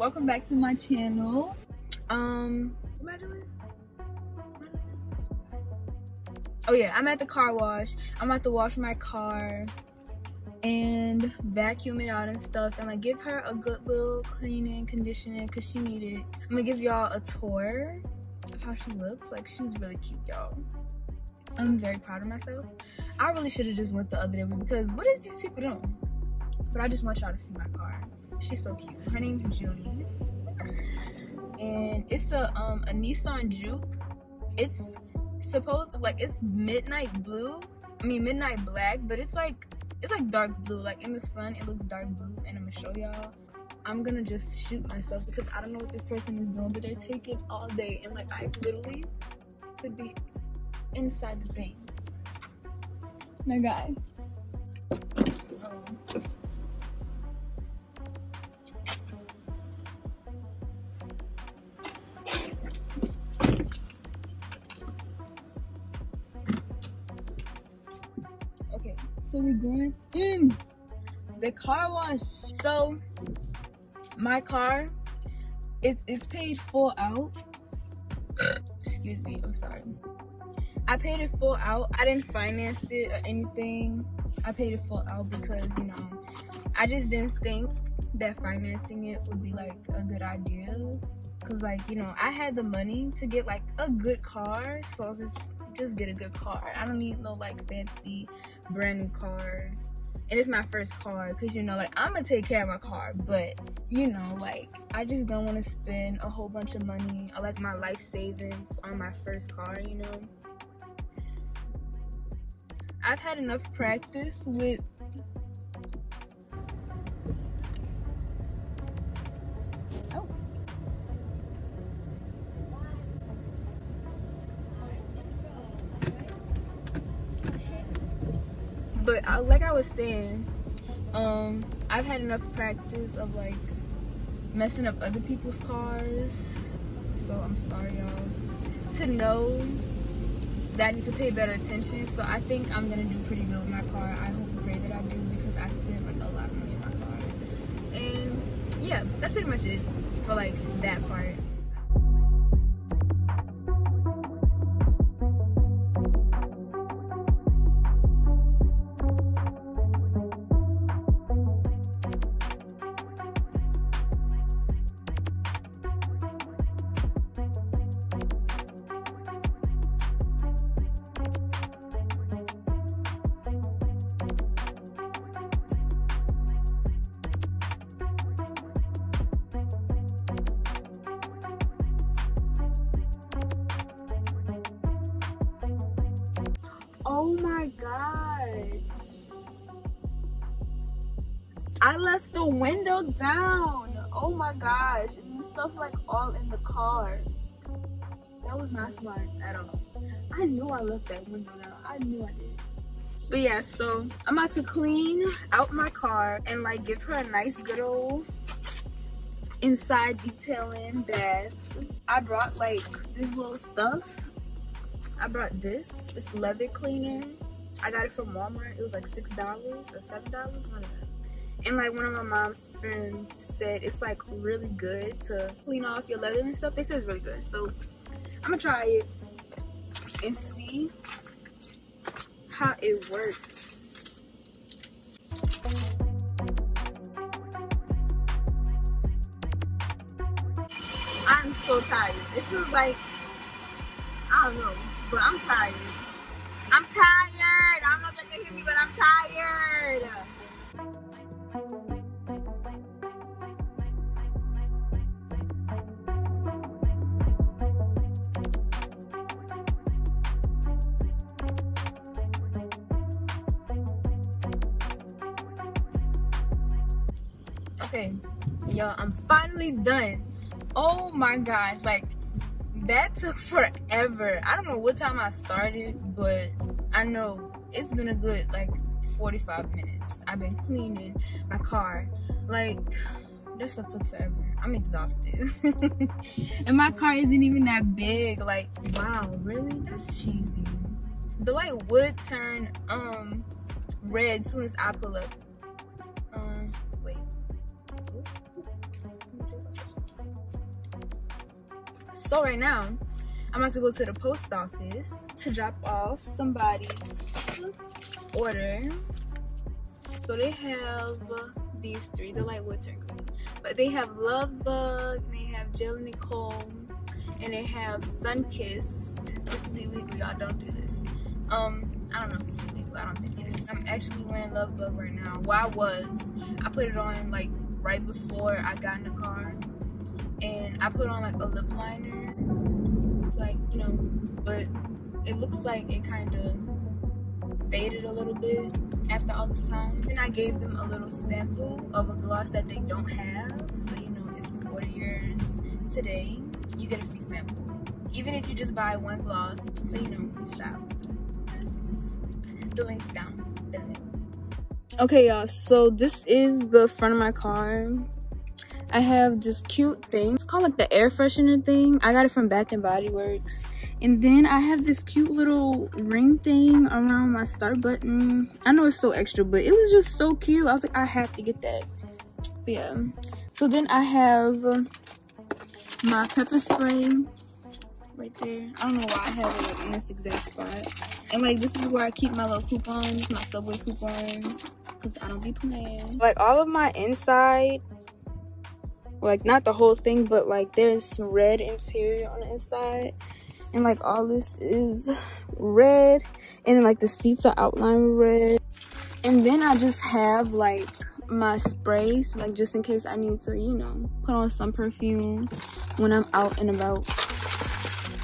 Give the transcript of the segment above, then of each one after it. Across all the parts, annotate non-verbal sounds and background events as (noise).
welcome back to my channel. Um what am i doing oh yeah i'm at the car wash. I'm about to wash my car and vacuum it out and stuff. And like give her a good little cleaning conditioning because she needed it. I'm gonna give y'all a tour of how she looks. Like she's really cute y'all. I'm very proud of myself. I really should have just went the other day because what is these people doing? But i just want y'all to see my car she's so cute. Her name's judy and it's a um a nissan juke. It's supposed like it's midnight blue. I mean midnight black but it's like it's like dark blue. Like in the sun it looks dark blue. And i'm gonna show y'all. I'm gonna just shoot myself because i don't know what this person is doing but they're taking all day. And like i literally could be inside the thing. My guy so we're going in. The car wash. So my car is it's paid full out. Excuse me i'm sorry. I paid it full out. I didn't finance it or anything. I paid it full out because you know i just didn't think that financing it would be like a good idea. Because like you know i had the money to get like a good car so i was just just get a good car. I don't need no like fancy brand new car. And it's my first car because you know like I'm gonna take care of my car, but you know like I just don't want to spend a whole bunch of money or like my life savings on my first car, you know. I've had enough practice with but I, like I was saying, um, I've had enough practice of like messing up other people's cars. So I'm sorry, y'all. To know that I need to pay better attention. So I think I'm gonna do pretty good with my car. I hope and pray that I do because I spent like a lot of money in my car. And yeah, that's pretty much it for like that part. Oh my gosh. I left the window down. Oh my gosh. And the stuff like all in the car. That was not smart at all. I knew I left that window down. I knew I did. But yeah, so I'm about to clean out my car and like give her a nice good old inside detailing bath. I brought like this little stuff I brought this. It's leather cleaner. I got it from Walmart. It was like $6 or $7, whatever. And like one of my mom's friends said it's like really good to clean off your leather and stuff. They said it's really good. So I'm gonna try it and see how it works. I'm so tired. It feels like, I don't know, but I'm tired. I'm tired. I don't know if they can hear me, but I'm tired. Okay, y'all, I'm finally done. Oh my gosh, like that took forever. I don't know what time I started, but I know it's been a good like 45 minutes. I've been cleaning my car. Like, that stuff took forever. I'm exhausted. (laughs) and my car isn't even that big. Like, wow, really? That's cheesy. The light would turn um red as soon as I pull up. Um, wait. So right now, I'm about to go to the post office to drop off somebody's order. So they have these three, the light wood turkey. But they have Love Bug, they have Jill Nicole, and they have Sun Kissed. This is illegal, y'all don't do this. Um, I don't know if it's illegal, I don't think it is. I'm actually wearing Love Bug right now. Well, I was. I put it on like right before I got in the car. And I put on like a lip liner. Like, you know, but it looks like it kind of faded a little bit after all this time. Then I gave them a little sample of a gloss that they don't have. So, you know, if you order yours today, you get a free sample. Even if you just buy one gloss, so, you know, shop. The link's down below. Okay, y'all, so this is the front of my car. I have this cute thing. It's called like the air freshener thing. I got it from Bath and Body Works. And then I have this cute little ring thing around my start button. I know it's so extra, but it was just so cute. I was like, I have to get that. But yeah. So then I have um, my pepper spray right there. I don't know why I have it like in this exact spot. And like this is where I keep my little coupons, my subway coupons. Cause I don't be playing. Like all of my inside like not the whole thing but like there's some red interior on the inside. And like all this is red. And like the seats are outlined red. And then i just have like my sprays like just in case i need to you know put on some perfume when i'm out and about.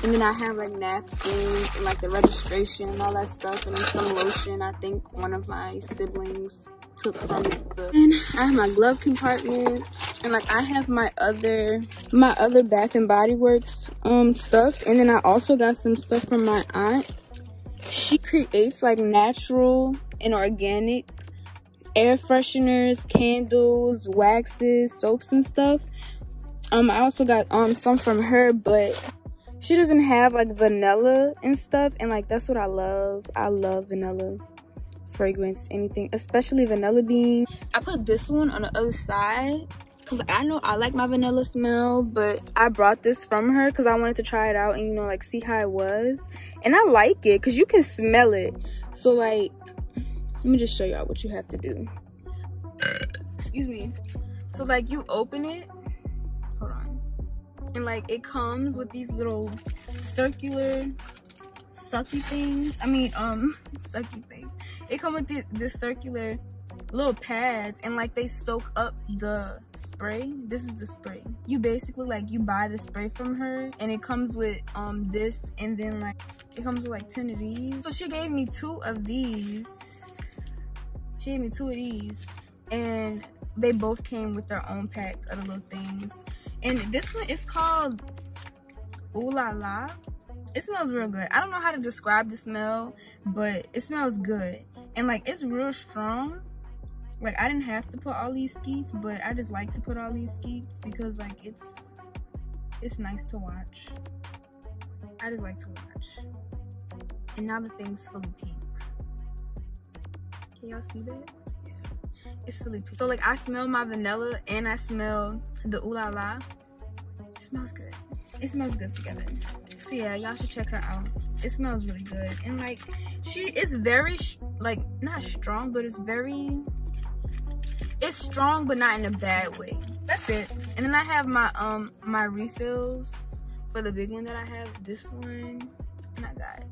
And then i have like napkins and like the registration and all that stuff. And then some lotion i think one of my siblings took from the and i have my glove compartment and like i have my other my other bath and body works um stuff and then i also got some stuff from my aunt. She creates like natural and organic air fresheners candles waxes soaps and stuff. Um i also got um some from her but she doesn't have like vanilla and stuff and like that's what i love. I love vanilla fragrance anything especially vanilla bean. I put this one on the other side because i know i like my vanilla smell but i brought this from her because i wanted to try it out and you know like see how it was. And i like it because you can smell it. So like let me just show y'all what you have to do. Excuse me. So like you open it. Hold on. And like it comes with these little circular sucky things. I mean um (laughs) sucky things. It come with this, this circular little pads and like they soak up the spray. This is the spray. You basically like you buy the spray from her and it comes with um this and then like it comes with like 10 of these. So she gave me two of these. She gave me two of these and they both came with their own pack of the little things. And this one is called ooh la la. It smells real good. I don't know how to describe the smell but it smells good. And like it's real strong like i didn't have to put all these skeets but i just like to put all these skeets because like it's it's nice to watch. I just like to watch. And now the thing's fully pink. Can y'all see that? It's fully pink. So like i smell my vanilla and i smell the ooh la la. It smells good. It smells good together. So yeah y'all should check her out. It smells really good. And like she is very like not strong but it's very it's strong but not in a bad way. That's it and then i have my um my refills for the big one that i have. This one and i got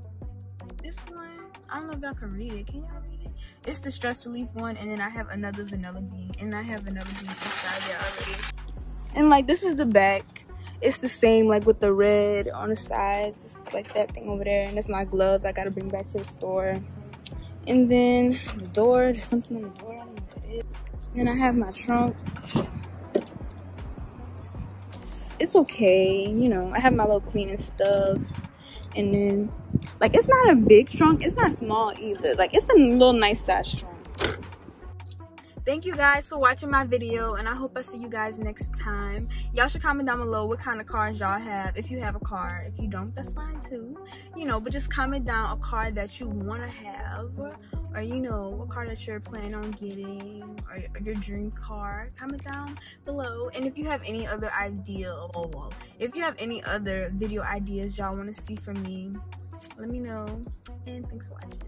this one i don't know if y'all can read it. Can y'all read it? It's the stress relief one and then i have another vanilla bean and i have another bean inside there already. And like this is the back. It's the same like with the red on the sides. It's like that thing over there and it's my gloves i gotta bring back to the store. And then the door there's something on the door. I don't know what it is then i have my trunk. It's okay you know. I have my little cleaning stuff. And then like it's not a big trunk. It's not small either. Like it's a little nice size trunk thank you guys for watching my video and i hope i see you guys next time. Y'all should comment down below what kind of cars y'all have if you have a car. If you don't that's fine too. You know but just comment down a car that you want to have or you know a car that you're planning on getting or your dream car. Comment down below. And if you have any other idea oh, if you have any other video ideas y'all want to see from me let me know. And thanks for watching